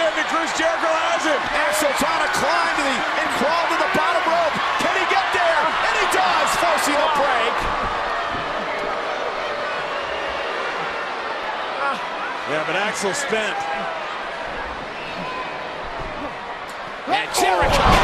and Chris Jericho has him. Axel trying to climb to the and crawl to the bottom rope. Can he get there? And he does, forcing the break. Ah. Yeah, but Axel spent. And Jericho